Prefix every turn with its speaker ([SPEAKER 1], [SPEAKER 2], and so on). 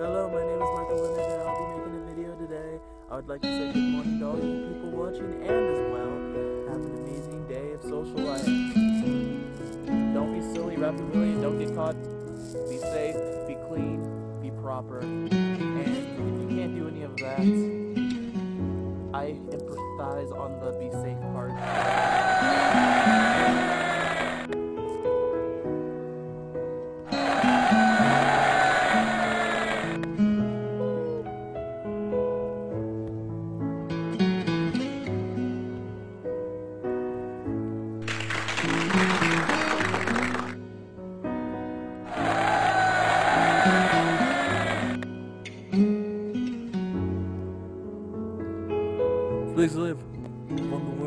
[SPEAKER 1] Hello, my name is Michael Leonard and I'll be making a video today. I would like to say good morning to all you people watching and as well, have an amazing day of social life. Don't be silly, rap and really, don't get caught. Be safe, be clean, be proper. And if you can't do any of that, I empathize on the be safe part. Please live.